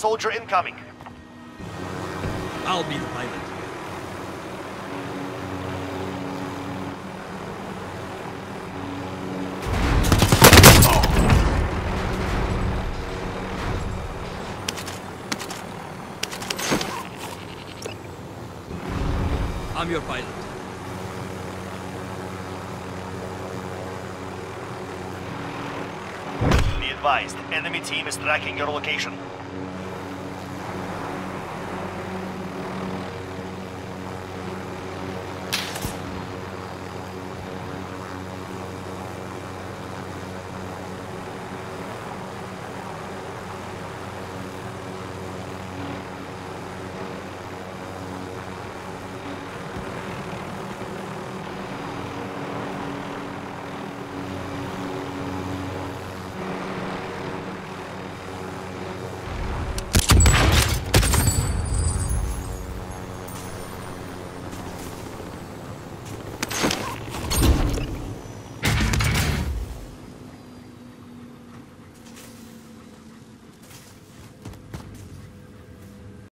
soldier incoming. I'll be the pilot. I'm your pilot. Be advised, enemy team is tracking your location.